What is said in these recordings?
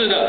是的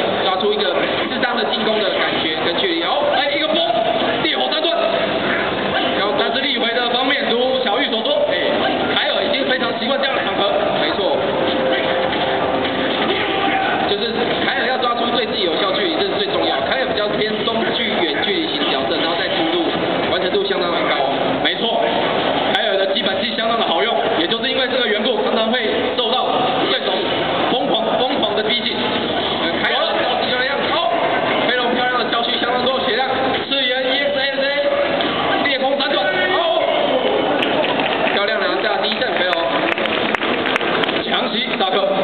Taco.